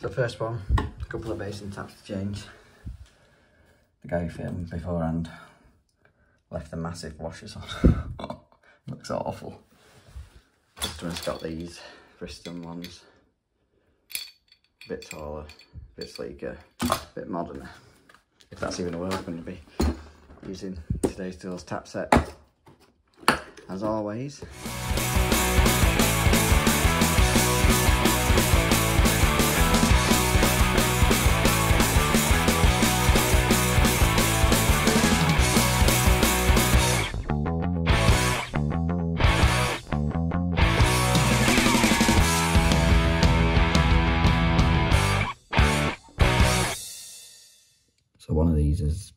So first one, a couple of basin taps to change. The guy who filmed beforehand left the massive washers on. Looks awful. One's got these Bristan ones. A bit taller, a bit sleeker, a bit moderner. If that's even a word, I'm going to be using today's tools tap set. As always,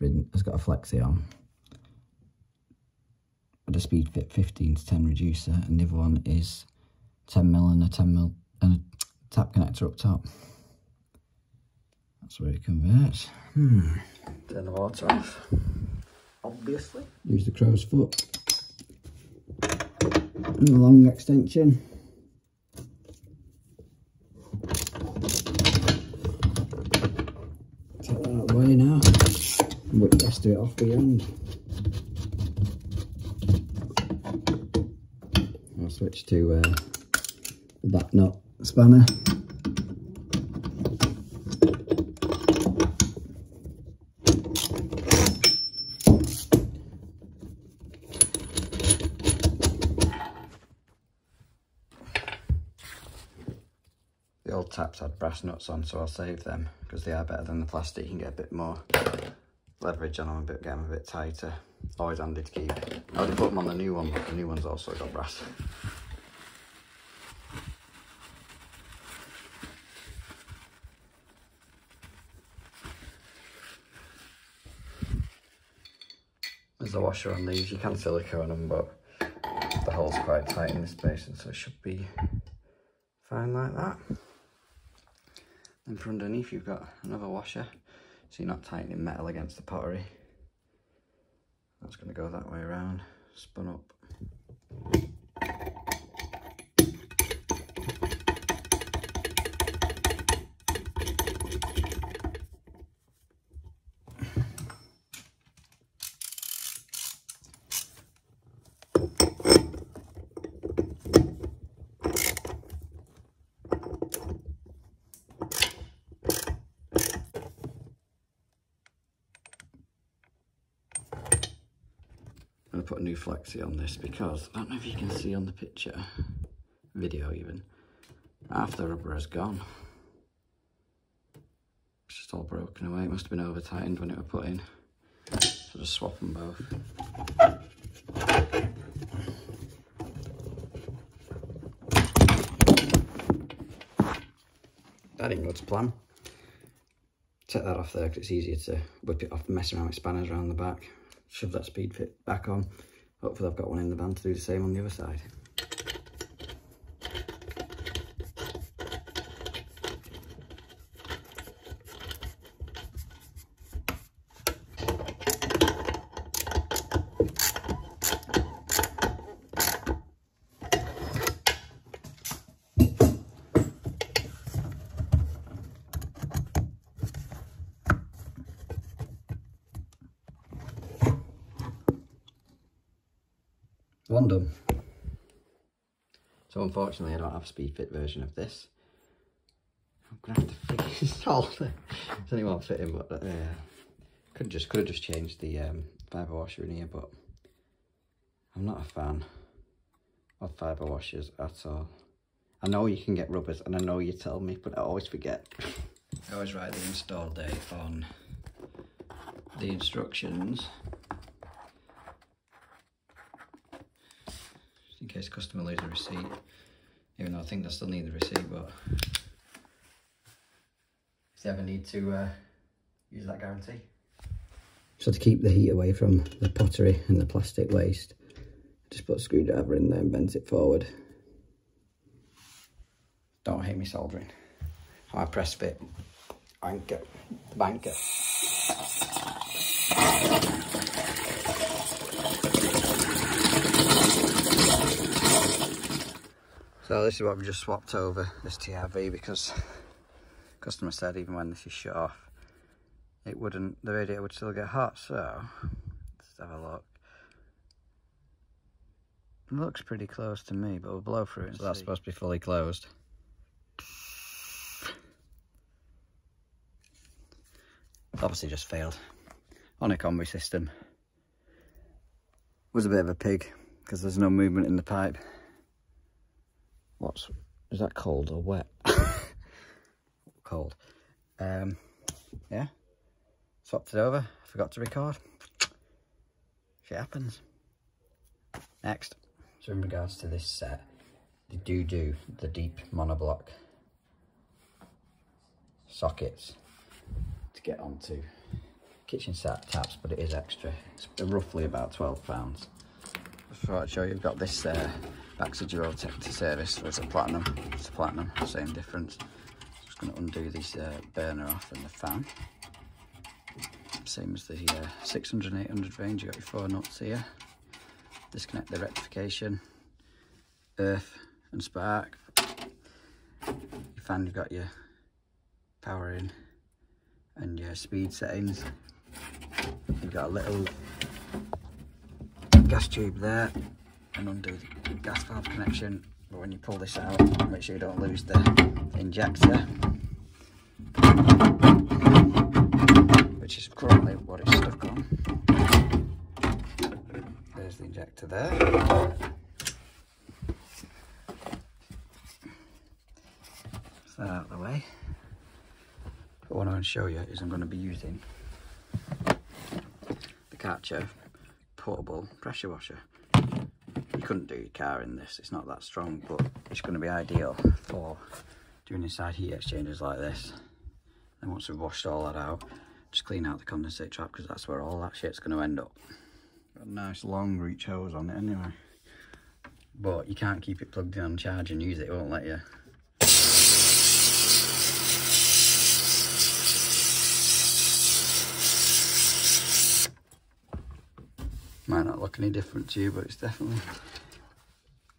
these has got a flexi on. With a Speedfit 15 to 10 reducer, and the other one is 10 mil and a 10 mil and a tap connector up top. That's where it converts. Hmm. Turn the water off. Obviously. Use the crow's foot. And the long extension. Take that out of the way now. And whip the off beyond. I'll switch to uh, the back nut spanner. The old taps had brass nuts on, so I'll save them because they are better than the plastic. You can get a bit more leverage on them, a bit, get them a bit tighter. Always handy to keep. I would put them on the new one, but the new one's also got brass. There's a washer on these. You can silicone them, but the hole's quite tight in this basin, so it should be fine like that. Then for underneath you've got another washer, so you're not tightening metal against the pottery. That's going to go that way around, spun up. Going to put a new flexi on this because I don't know if you can see on the picture, video even, half the rubber has gone. It's just all broken away. It must have been over tightened when it was put in. So just swap them both. That didn't go to plan. Take that off there because it's easier to whip it off and mess around with spanners around the back. Shove that Speedfit back on. Hopefully I've got one in the van to do the same on the other side. One done. So unfortunately I don't have a Speedfit version of this. I'm gonna have to figure this out. It's only one fitting, but uh, could just could have just changed the um, fibre washer in here, but I'm not a fan of fibre washers at all. I know you can get rubbers, and I know you tell me, but I always forget. I always write the install date on the instructions. Case customer loses a receipt. Even though I think they still need the receipt, but if they ever need to uh, use that guarantee. So to keep the heat away from the pottery and the plastic waste, just put a screwdriver in there and bent it forward. Don't hate me soldering. I press fit, anchor, banker. So this is what we just swapped over, this TRV, because Customer said even when this is shut off, it wouldn't, the radiator would still get hot. So let's have a look. It looks pretty close to me, but we'll blow through it. So that's supposed to be fully closed. Obviously just failed. On a combi system. Was a bit of a pig because there's no movement in the pipe. What's, is that cold or wet? cold. Um, yeah, swapped it over, forgot to record. Shit happens. Next. So in regards to this set, they do do the deep monoblock sockets to get onto kitchen set taps, but it is extra. It's roughly about 12 pounds. Before I show you, you've got this uh, Baxi Duotec to service. So it's a platinum, it's a platinum, same difference. Just gonna undo this uh, burner off and the fan. Same as the uh, 600 and 800 range, you got your four nuts here disconnect the rectification, earth and spark. Your fan, you've got your power in and your speed settings. You've got a little gas tube there and undo the gas valve connection. But when you pull this out, make sure you don't lose the injector. Which is currently what it's stuck on there's the injector there. out of the way. But what I want to show you is I'm going to be using the Karcher portable pressure washer. Couldn't do your car in this, it's not that strong, but it's going to be ideal for doing inside heat exchangers like this. And once we've washed all that out, just clean out the condensate trap because that's where all that shit's going to end up. Got a nice long reach hose on it anyway. But you can't keep it plugged in on charge and use it, it won't let you. Might not look any different to you, but it's definitely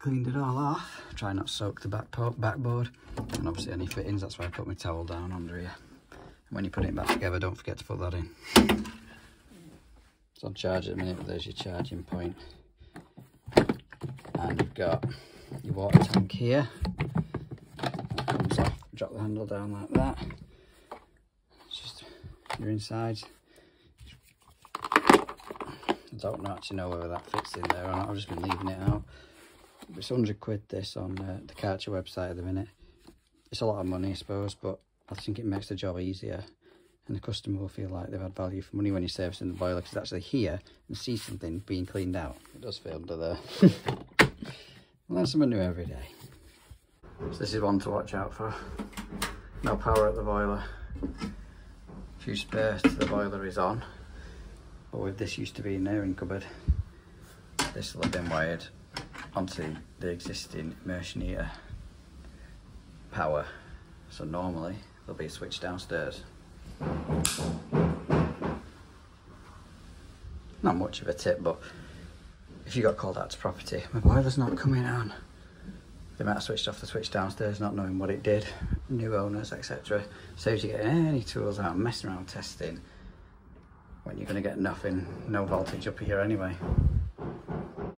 cleaned it all off. Try not to soak the back backboard. And obviously any fittings, that's why I put my towel down under here. And when you put it back together, don't forget to put that in. It's on charge at the minute, there's your charging point. And you've got your water tank here. That comes off, drop the handle down like that. It's just your insides. I don't actually know whether that fits in there or not, I've just been leaving it out. It's 100 quid this on uh, the Karcher website at the minute. It's a lot of money I suppose, but I think it makes the job easier and the customer will feel like they've had value for money when you're servicing the boiler because it's actually here and see something being cleaned out. It does feel under there. Learn something new every day. So this is one to watch out for. No power at the boiler. A fused spur to the boiler is on. But with this used to be in there in cupboard, this will have been wired onto the existing immersion heater power. So normally there'll be a switch downstairs not much of a tip, but if you got called out to property, my boiler's not coming on. They might have switched off the switch downstairs, not knowing what it did, new owners, etc. Saves you getting any tools out, messing around testing, when you're going to get nothing, no voltage up here anyway.